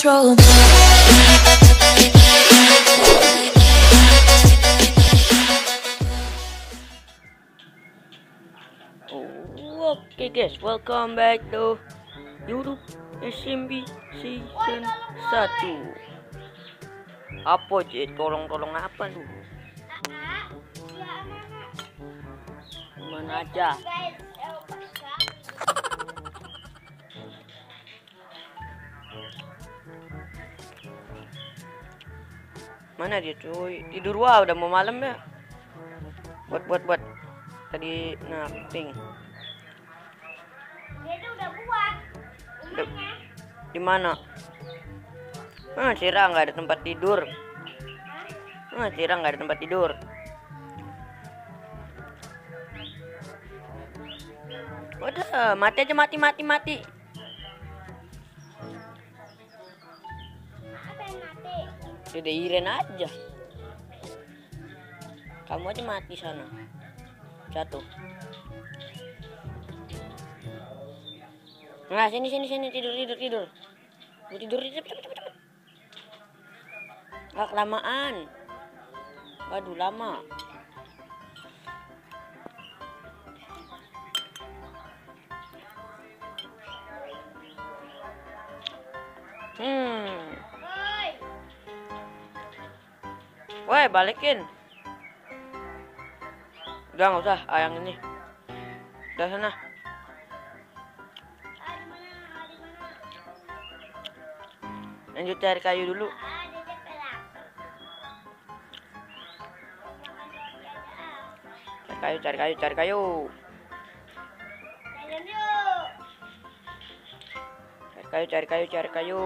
control. Oh, Oke guys, welcome back to YouTube SMB Season 1 Apa Jit? Tolong-tolong apa lu? Mana aja? Mana dia cuy? Tidur wah udah mau malam ya Buat buat buat Tadi napping Dia tuh udah buat rumahnya. Di mana? Ah, Cira nggak ada tempat tidur. Ah, Cira nggak ada tempat tidur. Udah, mati aja mati mati mati. Udah Iren aja. Kamu aja mati sana. Jatuh. Nah, sini sini sini tidur tidur tidur. Mau tidur cepet cepet cepet. cepet. Ah, kelamaan. Waduh, lama. Woi, balikin. Udah nggak usah, ah, yang ini. Udah sana. Lanjut cari kayu dulu. Cari kayu, cari kayu, cari kayu. Cari kayu, cari kayu, cari kayu.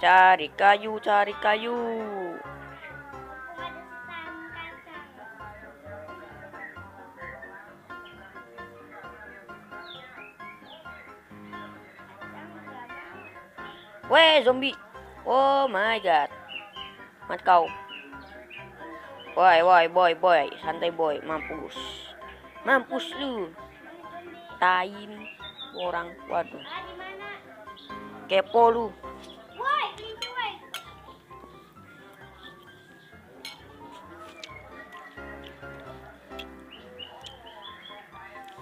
Cari kayu, cari kayu. Weh, zombie. Oh my god. Mat kau. Woi, woi, boy, boy. Santai boy, mampus. Mampus lu. Tain orang. Waduh, kepo lu.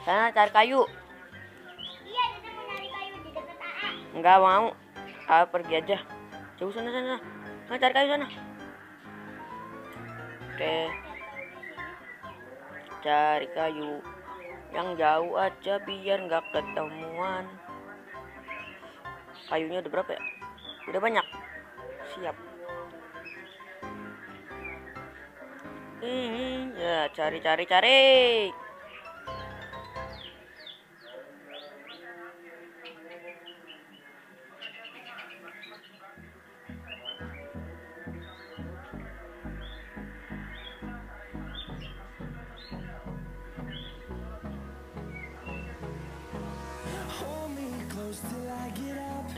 Sana cari kayu. Iya, kita mau nyari kayu di dekat AA. Enggak mau. Ah, pergi aja. Jauh sana sana. Nah, cari kayu sana. Oke, cari kayu yang jauh aja biar nggak ketemuan. Kayunya udah berapa ya? Udah banyak. Siap. Hmm, ya cari cari cari.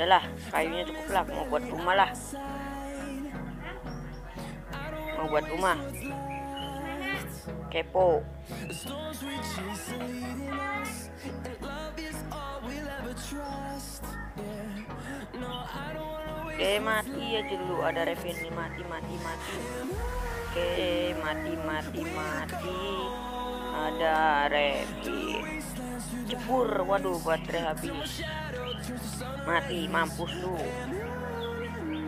Udahlah, kayunya cukup lah. Mau buat rumah lah. Mau buat rumah. Kepo. Oke, mati aja dulu. Ada Revin nih mati, mati, mati. Oke, mati, mati, mati. Ada Revin. Jebur, waduh, baterai habis. Mati, mampus lu.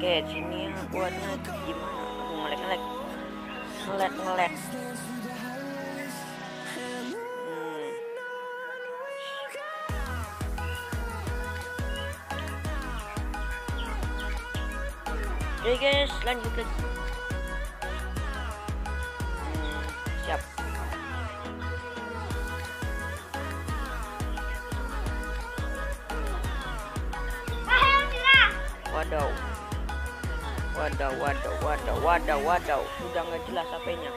Oke, sini buatnya gimana? Aduh, ngelek, ngelek. Ngelek, ngelek. Hmm. Oke guys, lanjut lagi. Wadaw. Wadaw, wadaw, wadaw, wadaw, wadaw. Sudah nggak jelas apanya.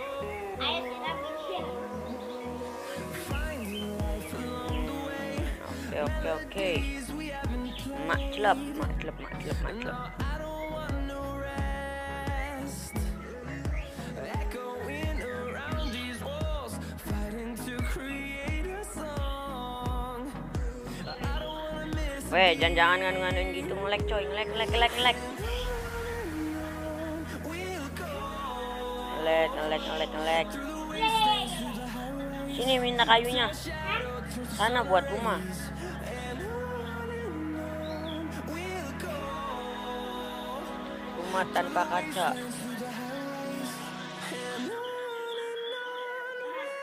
Oke, oke, oke. Mak celap, mak celap, mak celap, mak celap. Weh, jangan-jangan nganu-nganuin gitu ngelek coy, ngelek, ngelek, ngelek, ngelek. Ngelek, ngelek, ngelek, ngelek. Sini minta kayunya. Sana buat rumah. Rumah tanpa kaca.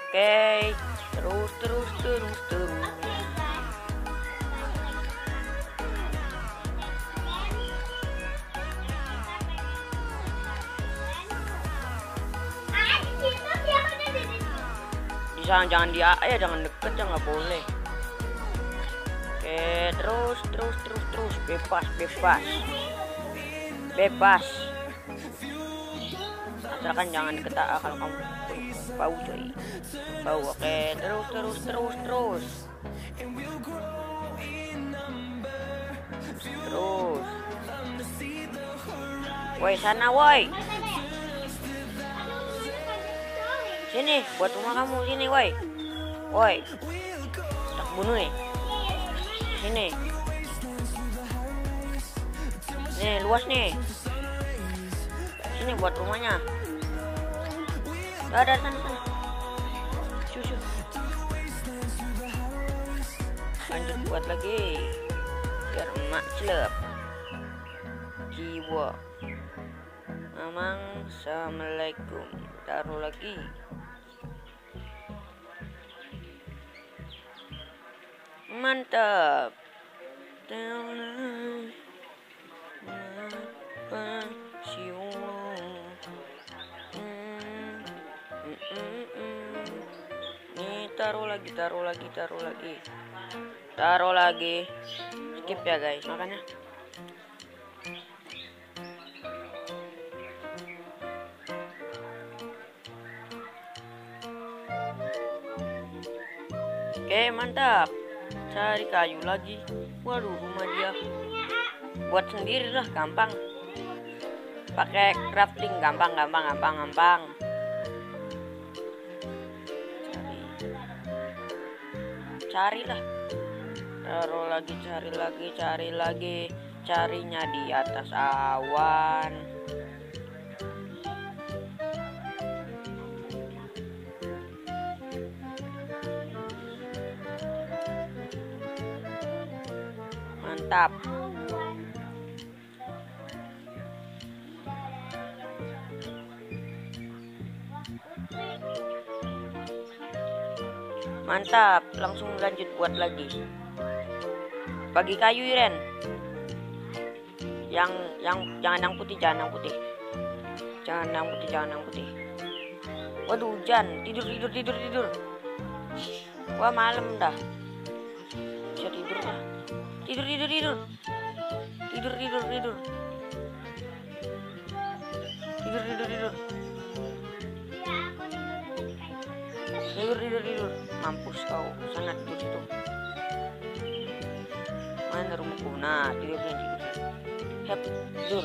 Oke, terus, terus, terus, terus. Sana jangan di ya jangan deket ya nggak boleh. Oke, terus, terus, terus, terus, bebas, bebas, bebas. Asalkan jangan deket AA kalau kamu bau coy, bau. Oke, terus, terus, terus, terus, terus. Woi sana woi, sini buat rumah kamu sini woi, woi. Tak bunuh nih. Sini. Nih, luas nih. Sini buat rumahnya. Ada sana sana. Susu. Lanjut buat lagi. Biar emak celep. Jiwa. Assalamualaikum. Taruh lagi. Mantap. Taruh lagi, taruh lagi, taruh lagi, taruh lagi. Skip ya guys, makanya. Oke mantap Cari kayu lagi. Waduh rumah dia. Buat sendiri lah gampang. Pakai crafting gampang gampang gampang gampang. Cari Carilah. Taruh lagi cari lagi cari lagi. Carinya di atas awan Mantap Mantap, langsung lanjut buat lagi. Bagi kayu Iren. Yang yang jangan yang putih, jangan yang putih. Jangan yang putih, jangan yang putih. Waduh, hujan. Tidur, tidur, tidur, tidur. Wah, malam dah. Tidur. Tidur, tidur, tidur. Tidur, tidur, tidur. Tidur, tidur, tidur. Tidur. Tidur, tidur, tidur. Mampus kau. Sana tidur situ. Mana rumahku? Nah, tidur nih, tidur. Hep, tidur.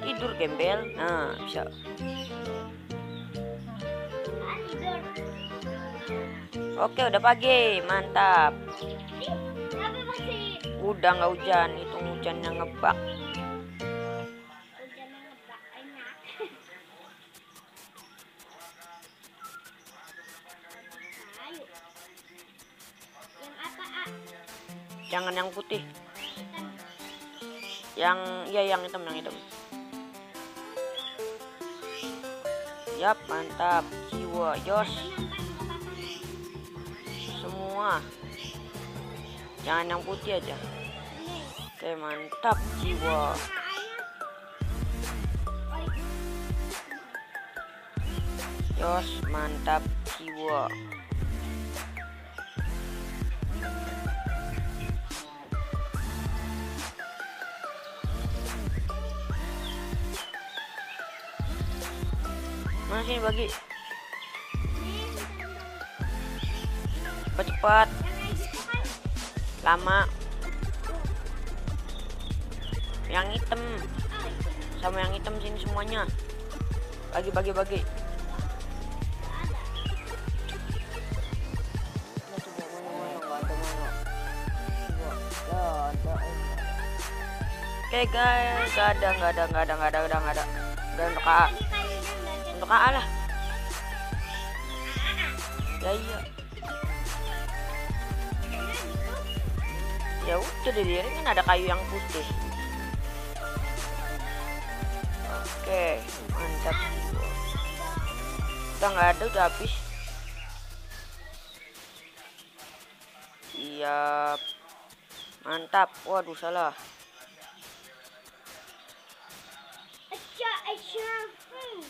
Tidur gembel. Nah, bisa. Oke, udah pagi. Mantap. Udah nggak hujan. Itu hujan yang ngebak. Jangan yang putih. Yang, iya yang hitam, yang hitam. Yap, mantap. Jiwa, Jos. Semua. Jangan yang putih aja. Oke, mantap. Jiwa. Jos, mantap. Jiwa. Mana sini bagi? Cepat-cepat. Lama. Yang hitam. Sama yang hitam sini semuanya. Bagi bagi bagi. Oke guys, gak ada, gak ada, gak ada, gak ada, gak ada, gak ada. Gak untuk A, Tadi kayunya nggak untuk lah. Ya iya. Ya udah deh, ini kan ada kayu yang putih. Oke, mantap. Udah nggak ada, udah habis. Siap. Mantap. Waduh, salah. Aca, aca. Hmm.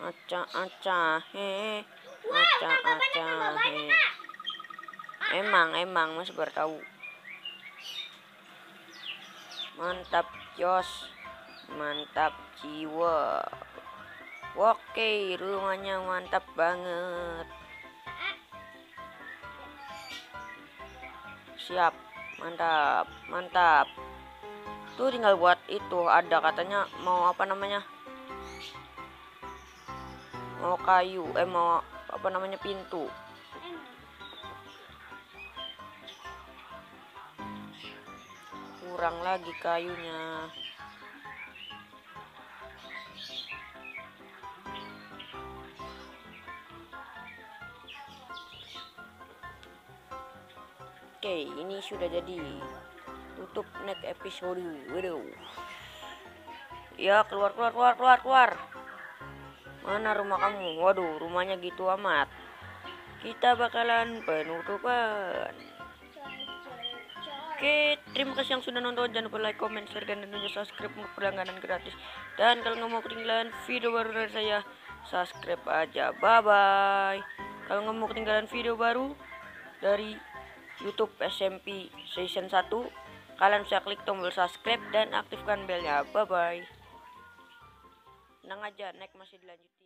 Aca, aca, he. Wah, Aca, aca, he. Emang, emang Mas baru tahu. Mantap, Jos. Mantap jiwa. Oke, rumahnya mantap banget. Siap. Mantap, mantap. Tuh tinggal buat itu ada katanya mau apa namanya? Mau kayu, eh mau apa namanya pintu. Kurang lagi kayunya. Oke ini sudah jadi. Tutup next episode. Waduh. Ya keluar keluar keluar keluar keluar. Mana rumah kamu? Waduh rumahnya gitu amat. Kita bakalan penutupan Oke, terima kasih yang sudah nonton. Jangan lupa like, comment, share, dan tentunya subscribe untuk berlangganan gratis. Dan kalau nggak mau ketinggalan video baru dari saya, subscribe aja. Bye-bye. Kalau nggak mau ketinggalan video baru dari YouTube SMP Season 1, kalian bisa klik tombol subscribe dan aktifkan belnya. Bye-bye. Tenang aja, next masih dilanjutin.